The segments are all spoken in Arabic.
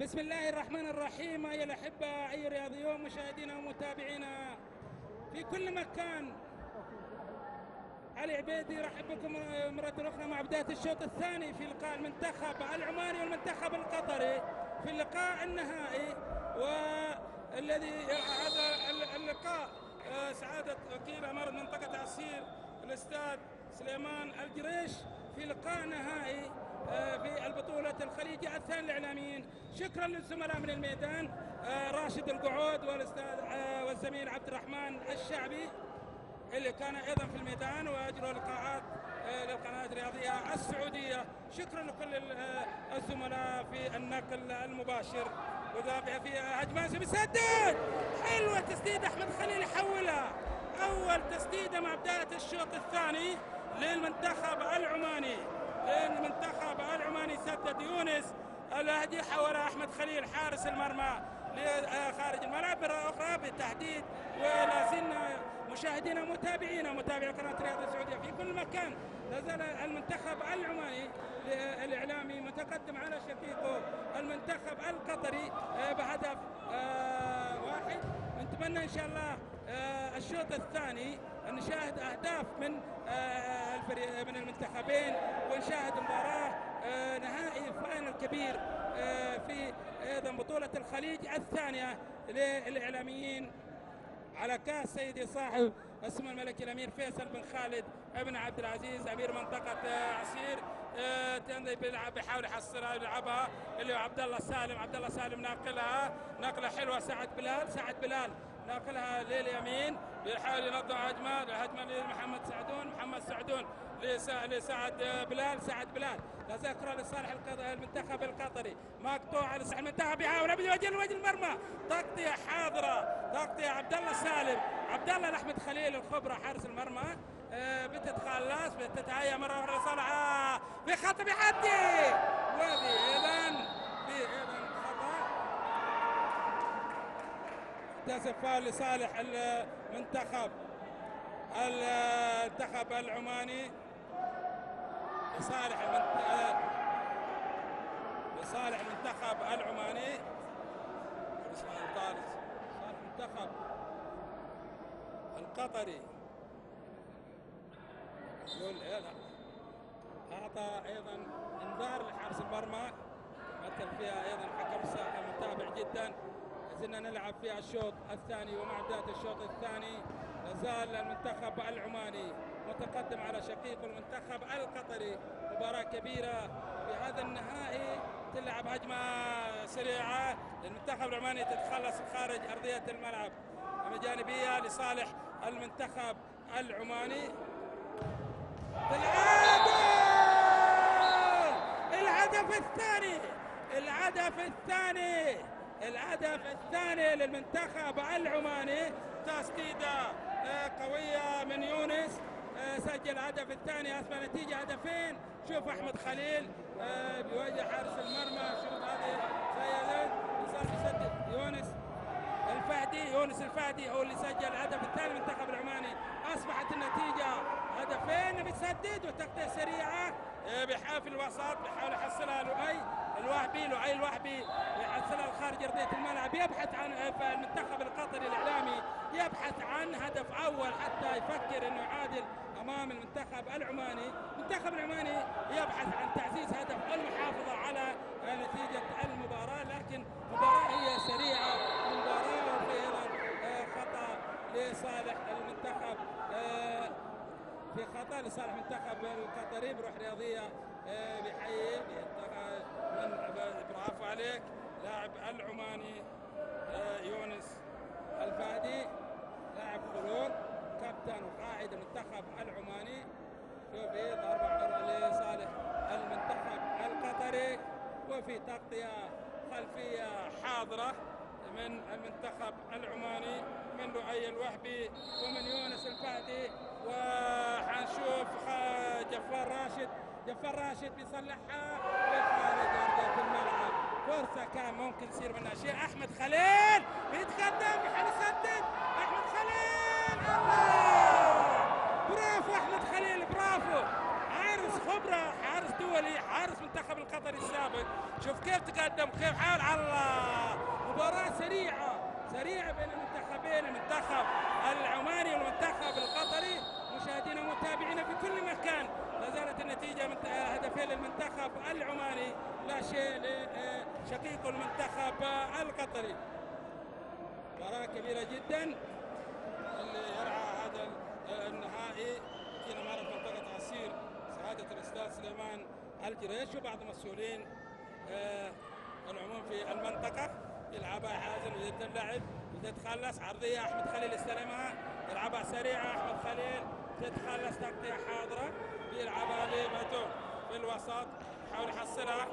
بسم الله الرحمن الرحيم أيها الأحبة أيها الرياضيون مشاهدينا ومتابعينا. في كل مكان علي عبيدي يرحب بكم مرة أخرى مع بداية الشوط الثاني في لقاء المنتخب العماني والمنتخب القطري في اللقاء النهائي. والذي هذا اللقاء آه، سعادة وكيل أمارة منطقة عسير الأستاذ سليمان الجريش في لقاء نهائي. في البطولة الخليجية الثاني الإعلاميين شكرا للزملاء من الميدان. آه، راشد القعود والأستاذ آه، والزميل عبد الرحمن الشعبي اللي كان أيضا في الميدان وأجروا لقاءات آه، للقناة الرياضية السعودية. شكرا لكل ال- آه، الزملاء في النقل المباشر. وذابح في هجمه بيسدد حلوة تسديد أحمد خليل يحولها. أول تسديده مع بداية الشوط الثاني للمنتخب العماني. للمنتخب العماني سدد يونس الهدي حولها أحمد خليل حارس المرمى لخارج الملعب مرة أخرى بالتحديد ولا زلنا مشاهدينا متابعينا متابعي قناة الرياضة السعودية. في كل مكان لا زال المنتخب العماني الإعلامي متقدم على شقيقه المنتخب القطري آه، بهدف آه، واحد. نتمنى إن شاء الله آه، الشوط الثاني نشاهد أهداف من آه، من المنتخبين ونشاهد مباراة آه، نهائي فاينل كبير آه، في أيضا بطولة الخليج الثانية للإعلاميين على كأس سيدي صاحب اسمه الملك الأمير فيصل بن خالد ابن عبد العزيز أمير منطقة عسير تندي بيلعب بيحاول يحصلها يلعبها اللي هو عبد الله سالم. عبد الله سالم ناقلها نقله حلوة سعد بلال سعد بلال ناقلها لليمين. بيحاول ينظم هجمه الهجمه لمحمد سعدون محمد سعدون. لسعد آه، بلال سعد بلال. لا لصالح المنتخب القطري. مقطوعه لصالح المنتخب يحاول يبدو وجه وجه المرمى. تغطية حاضرة. تغطية عبد الله سالم. عبد الله احمد خليل الخبرة حارس المرمى. آه، بتتخلص بتتهيأ مرة أخرى لصالح. آه، بخط بيحدي وهذه أيضا في أيضا خطا تسفال لصالح المنتخب المنتخب العماني. لصالح لصالح المنتخب العماني. صالح المنتخب القطري. يقول إيه. أعطى أيضا إنذار لحارس المرمى. مثل فيها أيضا حكم الساحه متابع جدا. زلنا نلعب في الشوط الثاني ومع بداية الشوط الثاني. لازال المنتخب العماني متقدم على شقيق المنتخب القطري. مباراة كبيرة في هذا النهائي. تلعب هجمة سريعة للمنتخب العماني. تتخلص خارج أرضية الملعب. من جانبية لصالح المنتخب العماني. الهدف الثاني! الهدف الثاني! الهدف الثاني للمنتخب العماني. تسديده آه، قوية من يونس آه، سجل الهدف الثاني اسمى نتيجة هدفين. شوف أحمد خليل آه، بيواجه حارس المرمى. شوف هذه يسدد يونس الفهدي يونس الفهدي هو اللي سجل الهدف الثاني. المنتخب العماني أصبحت النتيجة هدفين سريعة. آه، بيحاول في الوسط بيحاول يحصلها لؤي. الوهبي لؤي الوهبي يحصلها خارج ارضيه الملعب. يبحث عن فالمنتخب القطري الإعلامي. يبحث عن هدف أول حتى يفكر إنه يعادل أمام المنتخب العماني. المنتخب العماني يبحث عن تعزيز هدف المحافظة على نتيجة المباراة. لكن مباراة هي سريعة. مباراة وفي أيضا آه، خطأ لصالح المنتخب آه، في خطأ لصالح المنتخب القطري بروح رياضية آه، من برافو عليك لاعب العماني آه، يونس الفادي لاعب خلود كابتن وقائد المنتخب العماني شوفي ضربة حرة لصالح المنتخب القطري وفي تغطية خلفية حاضرة من المنتخب العماني من لؤي الوهبي ومن يونس الفهدي وحنشوف جفار راشد جفار راشد بيصلحها. فرصه كان ممكن يصير منها شيء. أحمد خليل بيتقدم بيحاول يسدد. أحمد خليل الله! برافو أحمد خليل برافو! حارس خبرة حارس دول الدولي حارس منتخب القطري السابق. شوف كيف تقدم كيف حال على الله! مباراة سريعة سريعة بين المنتخبين المنتخب العماني والمنتخب القطري. مشاهدينا ومتابعينا في كل مكان. لا زالت النتيجة من هدفين للمنتخب العماني لا شيء لشقيق المنتخب القطري. مباراة كبيرة جدا. اللي يرعى هذا النهائي في معرض منطقة عسير سعادة الأستاذ سليمان الجريش وبعض مسؤولين آه، العموم في المنطقة. يلعبها حازم يزيد اللعب يزيد خلص عرضية أحمد خليل استلمها. يلعبها سريعة. أحمد خليل تتخلص تغطية حاضرة. يلعبها لمتون في الوسط يحاول يحصلها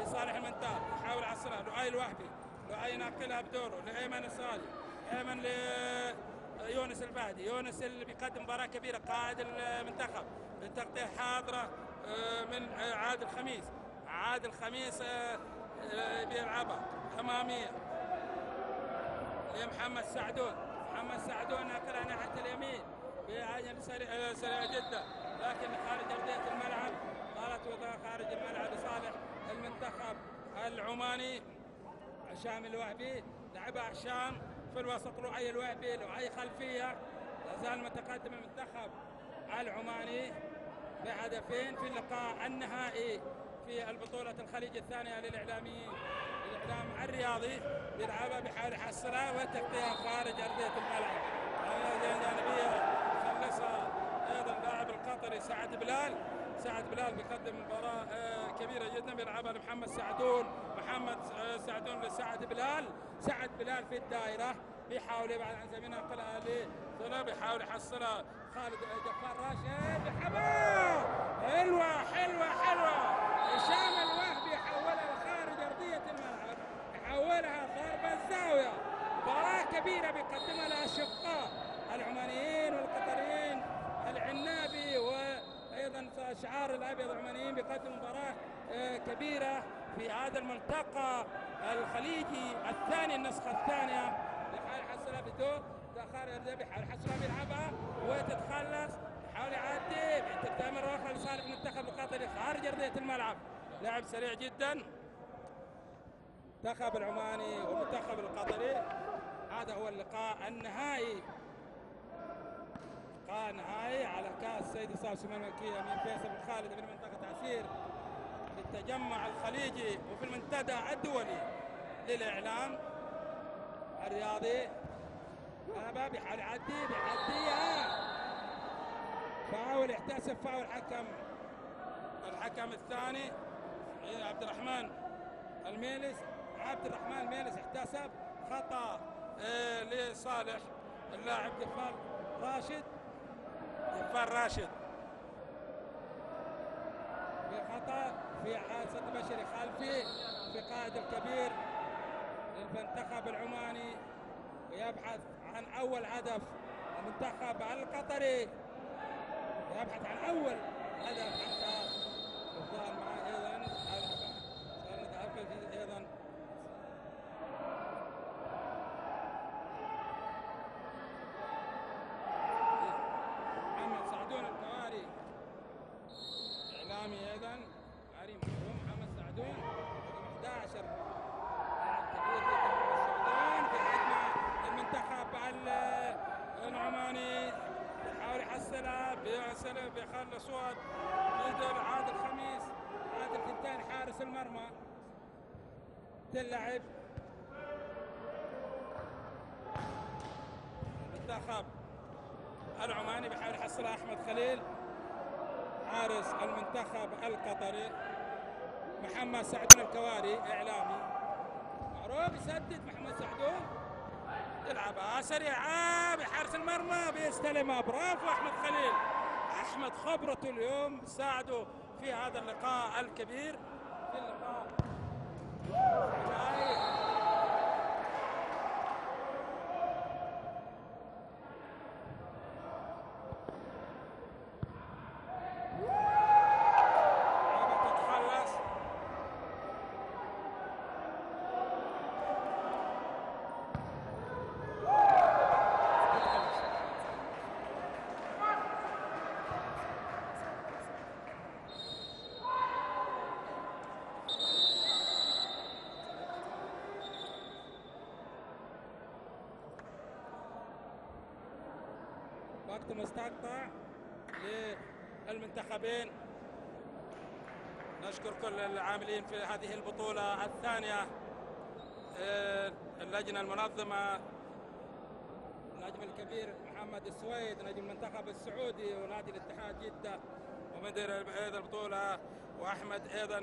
لصالح المنتال يحاول يحصلها لؤي الوهبي لؤي ينقلها بدوره لأيمن الصالح أيمن ليونس البهدي يونس اللي بيقدم مباراة كبيرة قائد المنتخب بتغطية حاضرة آه، من آه، عادل خميس عادل خميس آه، بيلعبها أمامية. لمحمد سعدون محمد سعدون ناقلها ناحية اليمين سريع جدا. لكن خارج ارضيه الملعب قالت وضع خارج الملعب لصالح المنتخب العماني. هشام الوهبي لعبها هشام في الوسط لؤي الوهبي لؤي خلفية. لا زال متقدم المنتخب العماني بهدفين في اللقاء النهائي في البطولة الخليج الثانية للإعلاميين الإعلام الرياضي بيلعبها بحال يحصلها وتغطيها خارج أرضية الملعب. القطري سعد بلال. سعد بلال بيقدم مباراة آه، كبيرة جدا بيلعبها لمحمد سعدون. محمد آه، سعدون لسعد بلال. سعد بلال في الدائرة بيحاول يبعد عن زميله ينقلها لسنة بيحاول يحصلها خالد جفار راشد. حبا حلوة حلوة حلوة. هشام الوهبي يحولها خارج أرضية الملعب. يحولها ضربة الزاوية. مباراة كبيرة بيقدمها الأشقاء العمانيين والقطريين العنابي وأيضا شعار الأبيض العمانيين بيقدم مباراة آه، كبيرة في هذا الملتقى الخليجي الثاني بيحاول يحصلها بدور دخل يرجع بيحاول يحصلها بيلعبها وتتخلص. يحاول يعدي بتبدا مره أخرى لصالح المنتخب القطري خارج أرضية الملعب. لعب سريع جدا. المنتخب العماني والمنتخب القطري. هذا هو اللقاء النهائي. نهائي على كاس سيد صاحب سمان الملكيه من فيصل بن خالد من منطقة عسير. في التجمع الخليجي وفي المنتدى الدولي للإعلام الرياضي. هذا بيحاول يعدي بيعديها فاول يحتسب فاول حكم. الحكم الثاني عبد الرحمن الميلس. عبد الرحمن الميلس احتسب خطأ آه، لصالح اللاعب جفار راشد. جفار راشد. بخطا في حادثه بشري خلفي في قائد الكبير للمنتخب العماني. ويبحث عن أول هدف المنتخب القطري. يبحث عن أول هدف حتى الظاهر معه أيضا صار نتعرف في أيضا محمد سعدون الكواري اعلامي أيضا عاري مرحوم محمد سعدون رقم 11 لاعب كبير جدا محمد سعدون في الخدمه المنتخب ال- العماني يحاول يحصلها بيخلص واد يقدر عادل خميس عادل كنتان حارس المرمى. تلعب. المنتخب العماني بيحاول يحصلها أحمد خليل. حارس المنتخب القطري محمد سعدون الكواري إعلامي. معروف يسدد محمد سعدون يلعبها سريعة بحارس المرمى. بيستلمها. برافو أحمد خليل. أحمد خبرته اليوم ساعده في هذا اللقاء الكبير. في اللقاء النهائي. لعبة تتخلص وقت مستقطع للمنتخبين. نشكر كل العاملين في هذه البطولة الثانية آه، اللجنة المنظمة النجم الكبير محمد السويد نجم المنتخب السعودي ونادي الاتحاد جدة ومدير أيضا البطولة وأحمد أيضا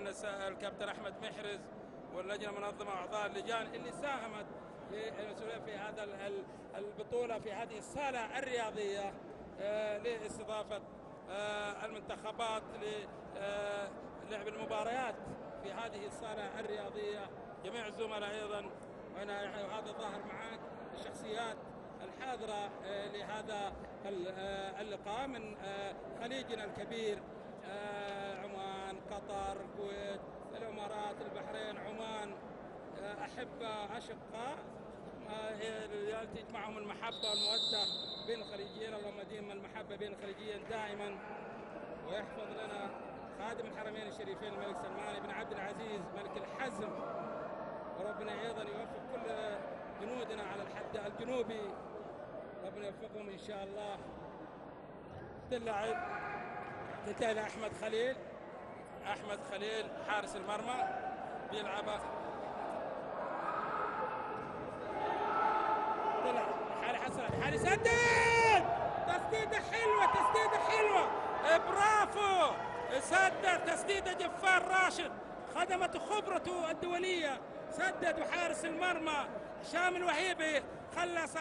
الكابتن أحمد محرز واللجنة المنظمة وأعضاء اللجان اللي ساهمت في هذا البطولة في هذه الصالة الرياضية. آه، لاستضافة آه، المنتخبات للعب المباريات في هذه الصالة الرياضية. جميع الزملاء أيضا وهنا هذا ظاهر معاك الشخصيات الحاضرة آه، لهذا اللقاء من خليجنا الكبير عمان قطر الكويت الإمارات البحرين عمان. أحبة أشقاء تجمعهم المحبة والمودة. بين الخليجيين اللهم ديم المحبة بين الخليجيين دائما. ويحفظ لنا خادم الحرمين الشريفين الملك سلمان بن عبد العزيز ملك الحزم. وربنا أيضا يوفق كل جنودنا على الحد الجنوبي. ربنا يوفقهم إن شاء الله. تلعب تنتهي أحمد خليل. أحمد خليل حارس المرمى. بيلعبها طلع حسن. حالي سدد تسديدة حلوة تسديدة حلوة. برافو! سدد تسديدة جفار راشد. خدمت خبرته الدولية. سدد وحارس المرمى. هشام الوهيبي خلص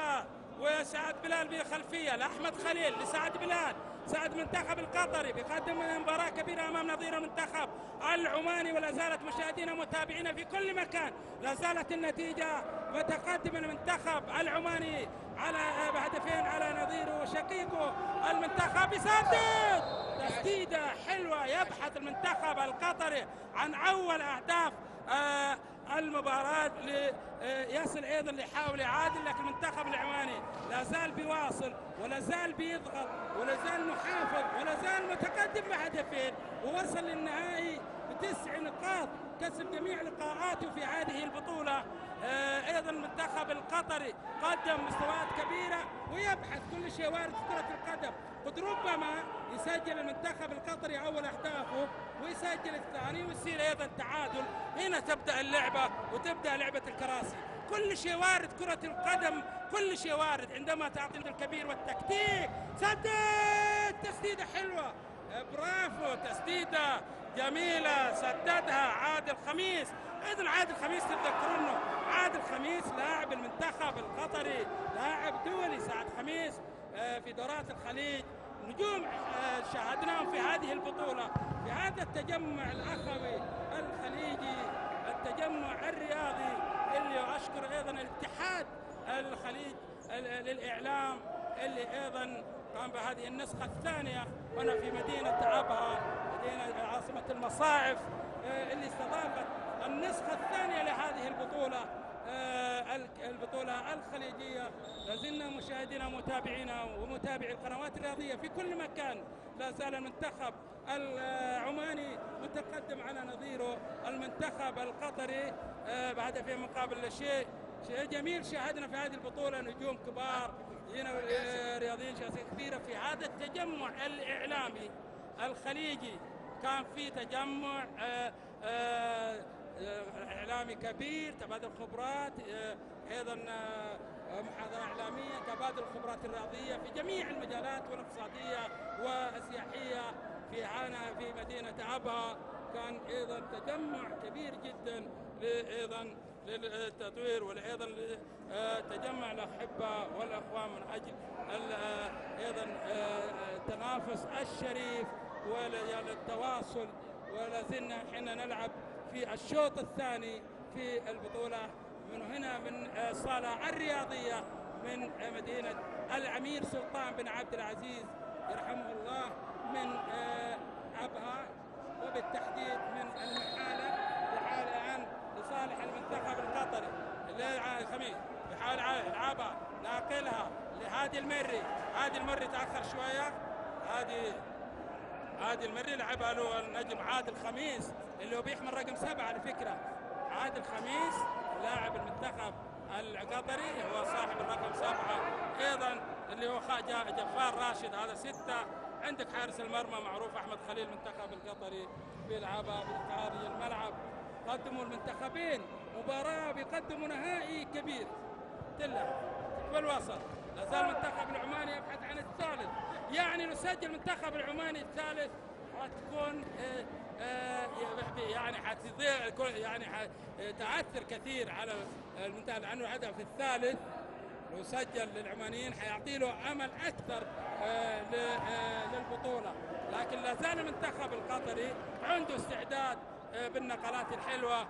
وسعد بلال بخلفيه لأحمد خليل لسعد بلال. سعد المنتخب القطري بيقدم مباراة كبيرة أمام نظير المنتخب. العماني ولا زالت مشاهدينا ومتابعينا في كل مكان. لا زالت النتيجة متقدم المنتخب العماني على بهدفين على نظيره وشقيقه المنتخب يسدد تسديدة حلوة يبحث المنتخب القطري عن أول أهداف آه المباراة ليصل أيضا ليحاول يعادل لكن المنتخب العماني لا زال بيواصل ولا زال بيضغط ولا زال محافظ ولا زال متقدم بهدفين ووصل للنهائي بتسع نقاط. كسب جميع لقاءاته في هذه البطولة. آه، أيضا المنتخب القطري قدم مستويات كبيرة ويبحث كل شيء وارد في كرة القدم. قد ربما يسجل المنتخب القطري أول أهدافه ويسجل الثاني ويصير أيضا تعادل. هنا تبدأ اللعبة وتبدأ لعبة الكراسي. كل شيء وارد كرة القدم كل شيء وارد عندما تعطي الكبير والتكتيك. سدد! تسديدة حلوة. برافو تسديدة. جميلة سددها عادل خميس. أيضا عادل خميس تتذكرونه عادل خميس لاعب المنتخب القطري لاعب دولي سعد خميس آه، في دورات الخليج. نجوم آه، شاهدناهم في هذه البطولة في هذا التجمع الأخوي الخليجي التجمع الرياضي اللي أشكر أيضا الاتحاد الخليج للإعلام اللي أيضا قام بهذه النسخة الثانية هنا في مدينة أبها مدينة عاصمة المصاعف آه، اللي استضافت النسخة الثانية لهذه البطولة آه، البطولة الخليجية. لازلنا مشاهدينا ومتابعينا ومتابعي القنوات الرياضية في كل مكان. لا زال المنتخب العماني متقدم على نظيره المنتخب القطري آه، بهدفين مقابل شيء شيء جميل. شاهدنا في هذه البطولة نجوم كبار هنا رياضيين شخصيات كثيرة في هذا التجمع الإعلامي الخليجي. كان في تجمع آآ آه، آآ إعلامي كبير تبادل خبرات آه، أيضا آه، محاضرة إعلامية تبادل الخبرات الرياضية في جميع المجالات والاقتصادية والسياحية. في عانا في مدينة أبها كان أيضا تجمع كبير جدا أيضا للتطوير وأيضا تجمع الأحبة والأخوان من أجل آه، أيضا التنافس الشريف والتواصل ولا زلنا حين نلعب في الشوط الثاني في البطولة. من هنا من الصالة الرياضية من مدينة الأمير سلطان بن عبد العزيز يرحمه الله من أبها وبالتحديد من المحالة يحاول الآن لصالح المنتخب القطري. الخميس يحاول يلعبها ناقلها لهادي المري. هادي المري تأخر شوية. هادي. هادي المري لعبها له النجم عادل خميس اللي هو بيحمل رقم سبعة على فكرة. عادل خميس لاعب المنتخب القطري هو صاحب الرقم سبعة. أيضا اللي هو جفار راشد هذا ستة. عندك حارس المرمى معروف أحمد خليل المنتخب القطري بيلعبها خارج الملعب. قدموا المنتخبين مباراة بيقدموا نهائي كبير. تلعب في الوسط. لا زال المنتخب العماني يبحث عن الثالث. يعني لو سجل المنتخب العماني الثالث. حتكون آه، آه، يعني حتضيع يعني تأثر كثير على المنتخب لأنه الهدف الثالث لو سجل للعمانيين حيعطي له أمل أكثر آه، آه، للبطولة. لكن لا زال المنتخب القطري عنده استعداد آه، بالنقلات الحلوة. آه،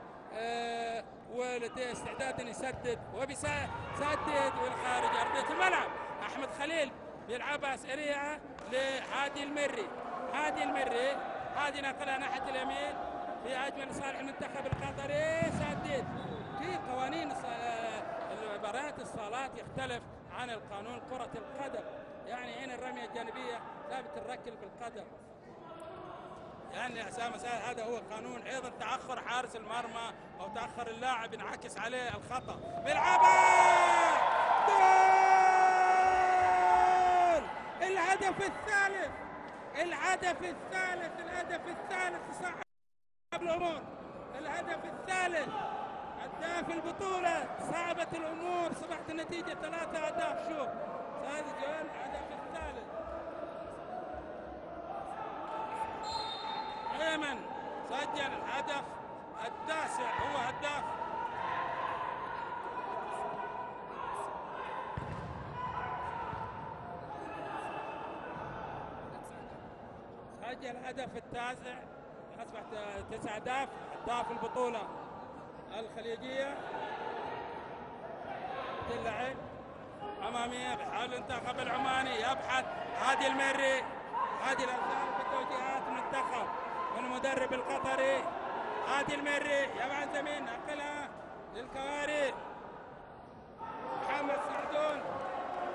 ولديه استعداد ان يسدد وبيسدد والخارج أرضية الملعب. أحمد خليل بيلعبها سريعه لهادي المري. هادي المري. هادي نقلها ناحية اليمين. في أجمل لصالح المنتخب القطري. سدد. في قوانين الص- مباريات الصالات يختلف عن القانون كرة القدم. يعني هنا الرمية الجانبية لا بتركل بالقدم. يعني أسامة سهل هذا هو قانون أيضا تأخر حارس المرمى أو تأخر اللاعب ينعكس عليه الخطأ. بيلعبها! جول! الهدف الثالث! الهدف الثالث! الهدف الثالث! صعب الأمور! الهدف الثالث! هداف البطولة! صعبت الأمور! صبحت النتيجة ثلاثة أهداف شوف. هذا جول الهدف الثالث. أيمن سجل الهدف التاسع هو هداف. سجل الهدف التاسع أصبح تسع أهداف هداف البطولة الخليجية. تلعب أمامية بحاول المنتخب العماني يبحث. هادي المري هادي الأزهار بتوجيهات المنتخب من المدرب القطري هادي المري يبعث زمين نقلها للكواري. محمد سعدون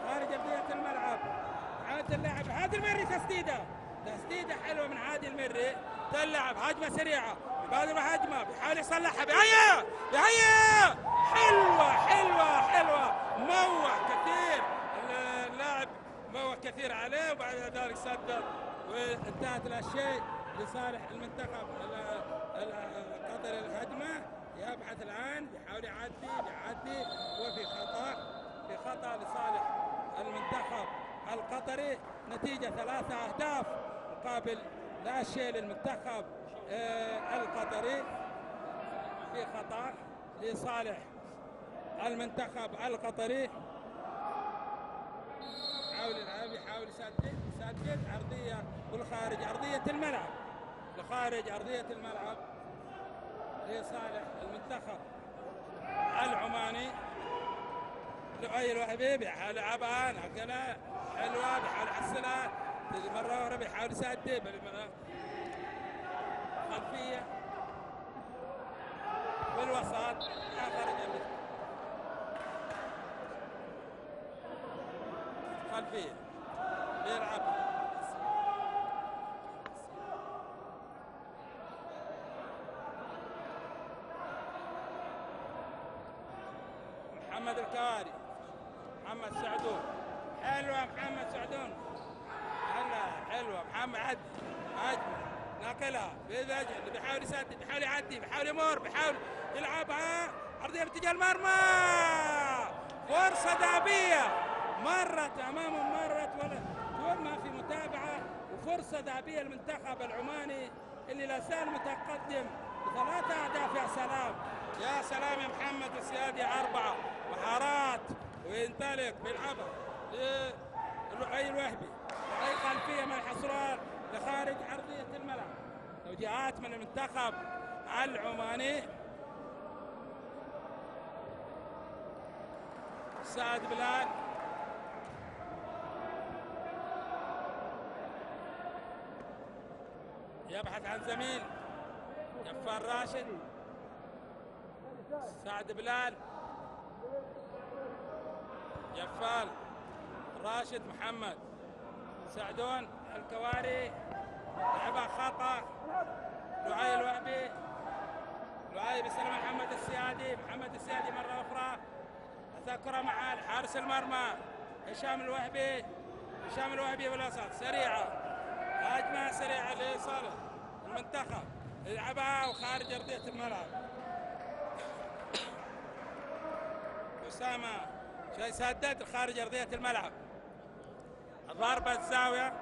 خارج ارضيه الملعب. عاد اللاعب هادي المري تسديدة. تسديدة حلوة من هادي المري تلعب هجمة سريعة. يبادر هجمة. بيحاول يصلحها. بهيا! بهيا! حلوة حلوة حلوة. موع كثير. اللاعب موع كثير عليه وبعد ذلك سدد وانتهت الأشياء. لصالح المنتخب ال- ال- القطري الهجمة. يبحث الآن بيحاول يعدي بيعدي وفي خطأ في خطأ لصالح المنتخب القطري. نتيجة ثلاثة أهداف مقابل لا شيء للمنتخب آه، القطري. في خطأ لصالح المنتخب القطري. حاول يلعب يحاول يسدد يسدد عرضية والخارج ارضيه الملعب. لخارج أرضية الملعب. لصالح المنتخب العماني. لؤي الوهبي بيحاول يلعبها نقلها حلوة بيحاول يحصلها تجي بيحاول يسدد بالمرة. خلفية. بالوسط. الملعب. خلفية. بيلعب. محمد الكواري محمد سعدون. حلوة محمد سعدون. هلا حلوة. محمد عدي هجمه ناقلها بيجي بيحاول يسدد بيحاول يعدي بيحاول يمر بيحاول يلعبها. عرضية باتجاه المرمى. فرصة ذهبية. مرت امامهم مرت ولا دون ما في متابعة. وفرصة ذهبية للمنتخب العماني اللي لا زال متقدم. بثلاثة أهداف يا سلام. يا سلام يا محمد. السيادي أربعة. مهارات وينطلق بيلعبها للعي الوهبي أي خلفية ما يحصلها لخارج أرضية الملعب. توجيهات من المنتخب العماني. سعد بلال. يبحث عن زميل جفار راشد. سعد بلال. جفال راشد محمد سعدون الكواري لعبها خطا لعي الوهبي لعي بيسلم محمد السيادي محمد السيادي مرة أخرى. الذكرى مع حارس المرمى هشام الوهبي هشام الوهبي بالوسط سريعة هجمه سريعة لصالح المنتخب يلعبها وخارج أرضية الملعب. شيء سدد خارج أرضية الملعب. ضربه الزاوية.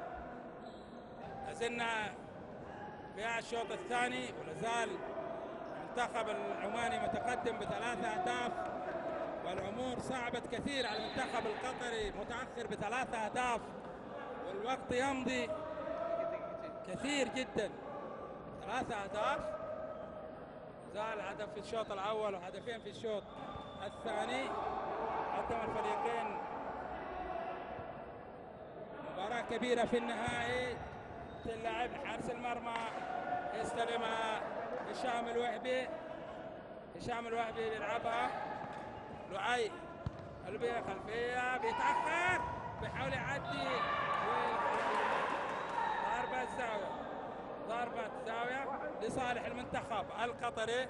لازلنا في الشوط الثاني. ولا زال المنتخب العماني متقدم بثلاثة أهداف. والأمور صعبت كثير على المنتخب القطري متأخر بثلاثة أهداف. والوقت يمضي كثير جدا. ثلاثة أهداف. زال هدف في الشوط الأول وهدفين في الشوط. الثاني. قدم الفريقين. مباراة كبيرة في النهائي. تلعب حارس المرمى. يستلمها هشام الوهبي. هشام الوهبي بيلعبها. لعي البيع خلفية بيتأخر. بيحاول يعدي. ضربة الزاوية ضربة زاوية لصالح المنتخب القطري.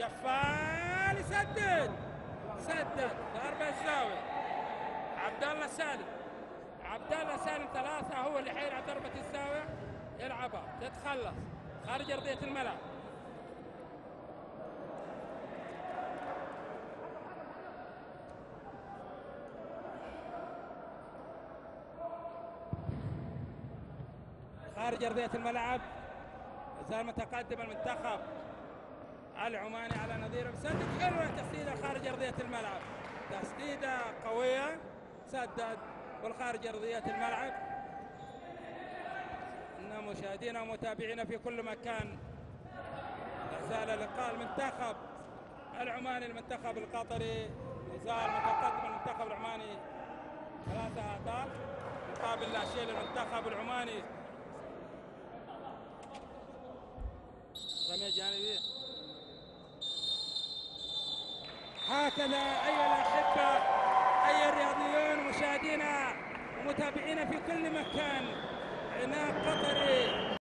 جفال يسدد. سدد. ضربة الزاوية. عبد الله سالم. عبد الله سالم ثلاثة هو اللي حيلعب ضربة الزاوية. يلعبها. تتخلص. خارج أرضية الملعب. خارج أرضية الملعب. زال متقدم المنتخب. العماني على نظيره سدد حلوة تسديدة خارج أرضية الملعب. تسديدة قوية. سدد والخارج أرضية الملعب. إن مشاهدينا ومتابعينا في كل مكان لا زال لقاء المنتخب العماني المنتخب القطري. زال متقدم المنتخب العماني. ثلاثة أهداف مقابل لا شيء للمنتخب العماني. رمية جانبية هكذا أيها الأحبة أيها الرياضيون مشاهدينا ومتابعينا في كل مكان عناق قطري.